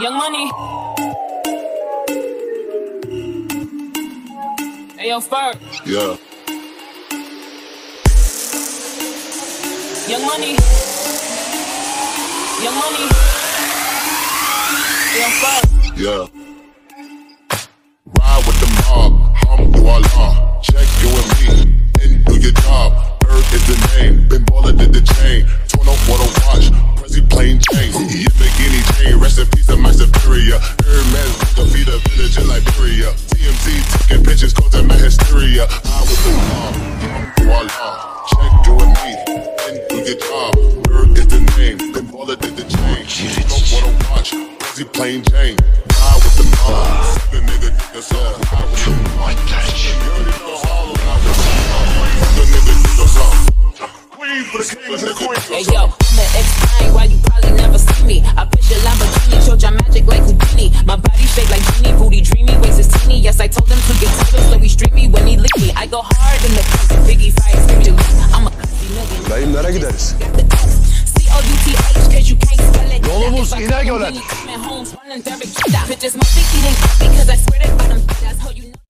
Young Money. Hey, yo, Ferg. Yeah. Young Money. Young Money. Hey, yo, Ferg. Yeah. Yamagini rest in peace of my superior. Hermes, the a village in Liberia. TMZ taking pictures, causing my hysteria. Ride with the mob, alhamdulillah. Check you me, and do your job. Bird is the name, Ben Baller did the chain. Torn up what a watch, Prezi plain Jane. Ride with the mob, the nigga did the song. Ride with the mob. You already know how I the nigga did the song. Queen for the kings and the queens. Hey yo, I'ma explain why I go hard in the post, Biggie fight, screaming. I'm a classy nigga. Dayımlara gideriz. Got the S, C-O-U-T-H, cause you can't spell it. Yolumuz If I İnegölen. come home, running Derek Jeter. Bitches must be eating because I swear that bottom. That's how you know.